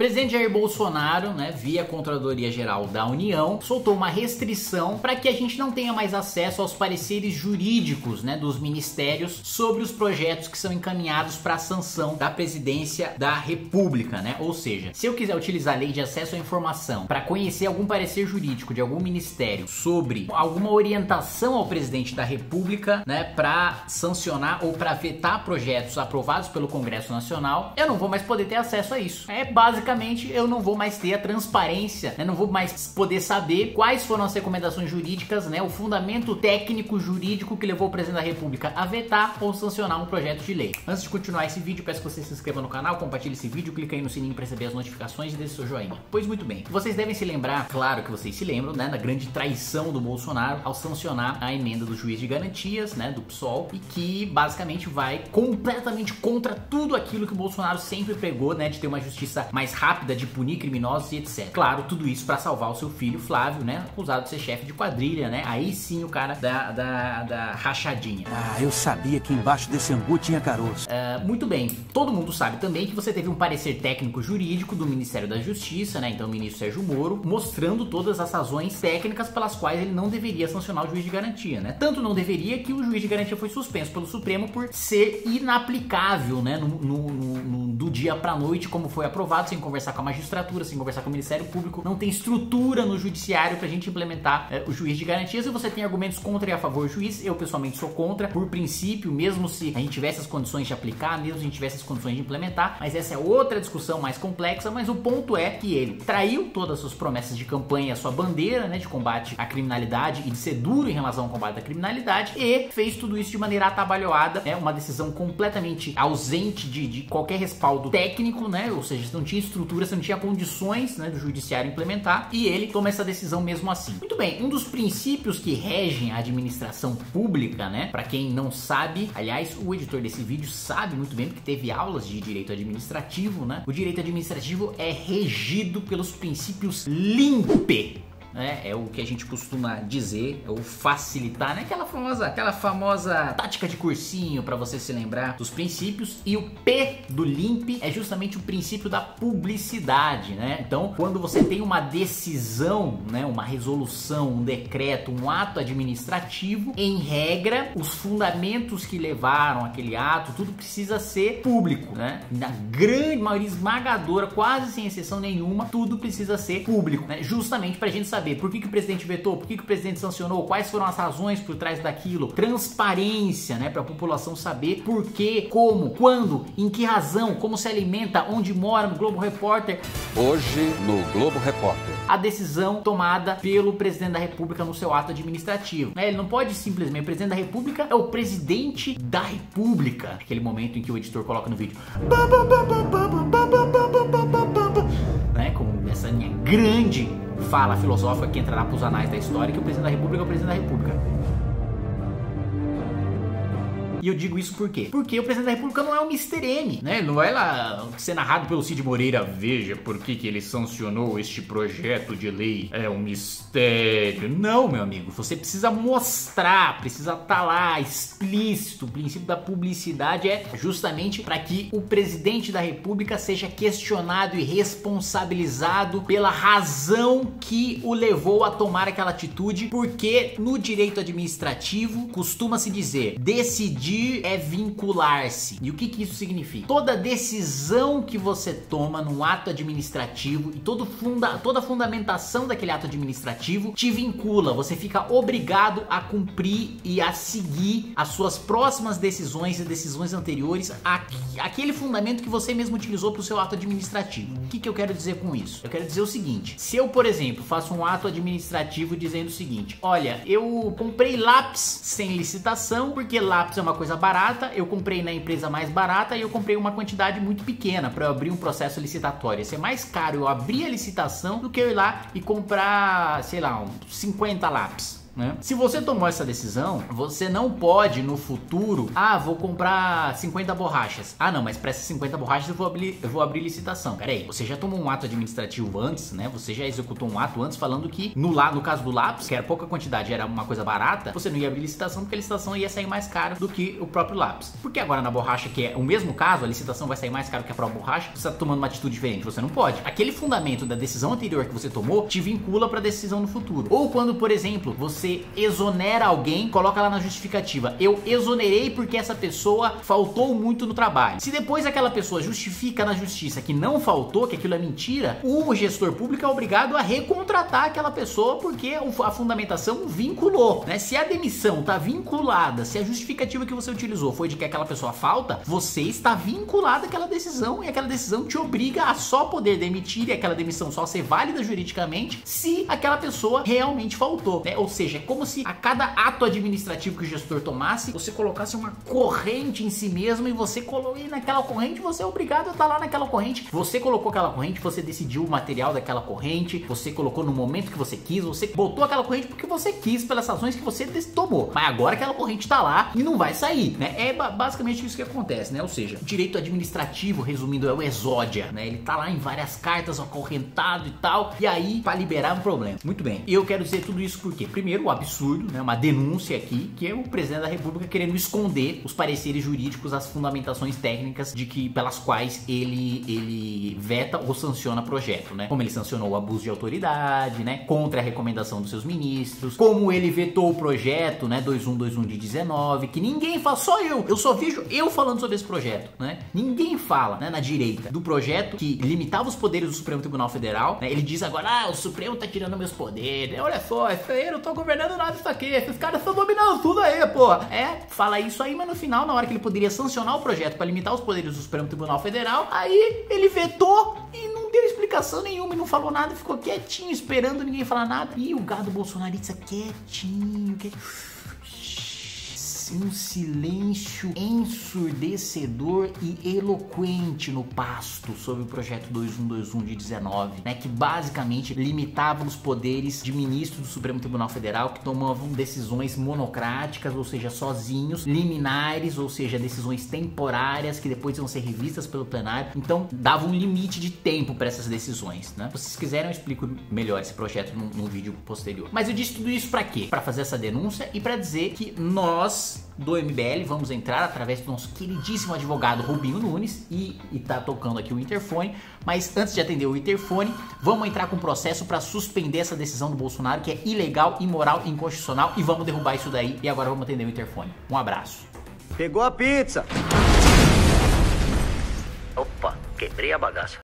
presidente Jair Bolsonaro, né, via Controladoria Geral da União, soltou uma restrição para que a gente não tenha mais acesso aos pareceres jurídicos, né, dos ministérios sobre os projetos que são encaminhados para a sanção da presidência da República, né? Ou seja, se eu quiser utilizar a lei de acesso à informação para conhecer algum parecer jurídico de algum ministério sobre alguma orientação ao presidente da República, né, para sancionar ou para vetar projetos aprovados pelo Congresso Nacional, eu não vou mais poder ter acesso a isso. É basicamente eu não vou mais ter a transparência, né, não vou mais poder saber quais foram as recomendações jurídicas, né, o fundamento técnico jurídico que levou o presidente da República a vetar ou sancionar um projeto de lei. Antes de continuar esse vídeo, peço que você se inscreva no canal, compartilhe esse vídeo, clique aí no sininho para receber as notificações e deixe seu joinha. Pois muito bem, vocês devem se lembrar, claro que vocês se lembram, né, da grande traição do Bolsonaro ao sancionar a emenda do juiz de garantias, né, do PSOL, e que basicamente vai completamente contra tudo aquilo que o Bolsonaro sempre pregou, né, de ter uma justiça mais rápida, de punir criminosos e etc. Claro, tudo isso para salvar o seu filho Flávio, né, acusado de ser chefe de quadrilha, né, aí sim o cara da, da, da rachadinha. Ah, eu sabia que embaixo desse angu tinha caroço. Uh, muito bem, todo mundo sabe também que você teve um parecer técnico jurídico do Ministério da Justiça, né, então o ministro Sérgio Moro, mostrando todas as razões técnicas pelas quais ele não deveria sancionar o juiz de garantia, né? Tanto não deveria que o juiz de garantia foi suspenso pelo Supremo por ser inaplicável, né, no, no, no, dia para noite, como foi aprovado, sem conversar com a magistratura, sem conversar com o Ministério Público, não tem estrutura no judiciário pra gente implementar é, o juiz de garantias. E você tem argumentos contra e a favor do juiz, eu pessoalmente sou contra, por princípio, mesmo se a gente tivesse as condições de aplicar, mesmo se a gente tivesse as condições de implementar, mas essa é outra discussão mais complexa, mas o ponto é que ele traiu todas as suas promessas de campanha, a sua bandeira, né, de combate à criminalidade e de ser duro em relação ao combate à criminalidade e fez tudo isso de maneira atabalhoada, né, uma decisão completamente ausente de, de qualquer respaldo técnico, né, ou seja, não tinha estrutura, você não tinha condições, né, do judiciário implementar e ele toma essa decisão mesmo assim. Muito bem, um dos princípios que regem a administração pública, né, para quem não sabe, aliás, o editor desse vídeo sabe muito bem porque teve aulas de direito administrativo, né? O direito administrativo é regido pelos princípios LIMPE, né? É o que a gente costuma dizer, é o facilitar, né? Aquela famosa, aquela famosa tática de cursinho para você se lembrar dos princípios. E o P do LIMP é justamente o princípio da publicidade, né? Então, quando você tem uma decisão, né, uma resolução, um decreto, um ato administrativo, em regra, os fundamentos que levaram aquele ato, tudo precisa ser público, né? Na grande maioria esmagadora, quase sem exceção nenhuma, tudo precisa ser público, né? Justamente pra gente saber saber por que, que o presidente vetou, por que, que o presidente sancionou, quais foram as razões por trás daquilo, transparência, né, para a população saber por que, como, quando, em que razão, como se alimenta, onde mora no Globo Repórter. Hoje no Globo Repórter. A decisão tomada pelo presidente da República no seu ato administrativo. Ele não pode simplesmente, o presidente da República é o presidente da República. Aquele momento em que o editor coloca no vídeo. Né, com essa linha grande fala filosófica que entrará para os anais da história que o presidente da República é o presidente da República. E eu digo isso por quê? Porque o presidente da República não é o Mr. M, né? Ele não vai lá ser narrado pelo Cid Moreira. Veja por que, que ele sancionou este projeto de lei. É um mistério. Não, meu amigo. Você precisa mostrar, precisa estar tá lá explícito. O princípio da publicidade é justamente para que o presidente da República seja questionado e responsabilizado pela razão que o levou a tomar aquela atitude, porque no direito administrativo costuma se dizer decidir decidir é vincular-se. E o que, que isso significa? Toda decisão que você toma num ato administrativo e todo funda toda fundamentação daquele ato administrativo te vincula. Você fica obrigado a cumprir e a seguir as suas próximas decisões e decisões anteriores àquele fundamento que você mesmo utilizou para o seu ato administrativo. O que, que eu quero dizer com isso? Eu quero dizer o seguinte: se eu, por exemplo, faço um ato administrativo dizendo o seguinte: olha, eu comprei lápis sem licitação porque lápis é uma coisa barata, eu comprei na empresa mais barata e eu comprei uma quantidade muito pequena para eu abrir um processo licitatório. Ia ser mais caro eu abrir a licitação do que eu ir lá e comprar, sei lá, uns 50 lápis. Né? Se você tomou essa decisão, você não pode no futuro, ah, vou comprar 50 borrachas. Ah, não, mas para essas 50 borrachas eu vou, abrir, eu vou abrir licitação. Pera aí, você já tomou um ato administrativo antes, né? Você já executou um ato antes falando que no, no caso do lápis, que era pouca quantidade, era uma coisa barata, você não ia abrir licitação porque a licitação ia sair mais cara do que o próprio lápis. Porque agora na borracha, que é o mesmo caso, a licitação vai sair mais caro que a própria borracha, você está tomando uma atitude diferente, você não pode. Aquele fundamento da decisão anterior que você tomou te vincula para a decisão no futuro. Ou quando, por exemplo, você exonera alguém, coloca lá na justificativa, eu exonerei porque essa pessoa faltou muito no trabalho. Se depois aquela pessoa justifica na justiça que não faltou, que aquilo é mentira, o gestor público é obrigado a recontratar aquela pessoa porque a fundamentação vinculou, né? Se a demissão está vinculada, se a justificativa que você utilizou foi de que aquela pessoa falta, você está vinculado àquela decisão e aquela decisão te obriga a só poder demitir e aquela demissão só ser válida juridicamente se aquela pessoa realmente faltou, né? Ou seja, é como se a cada ato administrativo que o gestor tomasse, você colocasse uma corrente em si mesmo e você colocou naquela corrente, você é obrigado a estar lá naquela corrente. Você colocou aquela corrente, você decidiu o material daquela corrente, você colocou no momento que você quis, você botou aquela corrente porque você quis, pelas razões que você tomou. Mas agora aquela corrente está lá e não vai sair, né? É basicamente isso que acontece, né? Ou seja, direito administrativo, resumindo, é o exódia, né? Ele tá lá em várias cartas, acorrentado e tal, e aí para liberar um problema. Muito bem. E eu quero dizer tudo isso porque, primeiro, o absurdo, né? Uma denúncia aqui, que é o presidente da República querendo esconder os pareceres jurídicos, as fundamentações técnicas de que pelas quais ele ele veta ou sanciona projeto, né? Como ele sancionou o abuso de autoridade, né? Contra a recomendação dos seus ministros, como ele vetou o projeto, né? 2121 de 19, que ninguém fala, só eu. Eu só vejo eu falando sobre esse projeto, né? Ninguém fala, né, na direita do projeto que limitava os poderes do Supremo Tribunal Federal, né? Ele diz agora, ah, o Supremo tá tirando meus poderes. Olha só, aí eu tô governando nada isso aqui. Esses caras estão dominando tudo aí, pô. É, fala isso aí, mas no final, na hora que ele poderia sancionar o projeto para limitar os poderes do Supremo Tribunal Federal, aí ele vetou e não deu explicação nenhuma e não falou nada, ficou quietinho esperando ninguém falar nada. E o gado bolsonarista quietinho, quietinho um silêncio ensurdecedor e eloquente no pasto sobre o projeto 2121 de 19, né, que basicamente limitava os poderes de ministros do Supremo Tribunal Federal que tomavam decisões monocráticas, ou seja, sozinhos, liminares, ou seja, decisões temporárias que depois iam ser revistas pelo plenário. Então, dava um limite de tempo para essas decisões, né? Se vocês quiserem, eu explico melhor esse projeto num, num vídeo posterior. Mas eu disse tudo isso para quê? Para fazer essa denúncia e para dizer que nós do MBL, vamos entrar através do nosso queridíssimo advogado Rubinho Nunes e, está tocando aqui o interfone. Mas antes de atender o interfone, vamos entrar com um processo para suspender essa decisão do Bolsonaro que é ilegal, imoral e inconstitucional e vamos derrubar isso daí. E agora vamos atender o interfone. Um abraço. Pegou a pizza. Opa, quebrei a bagaça.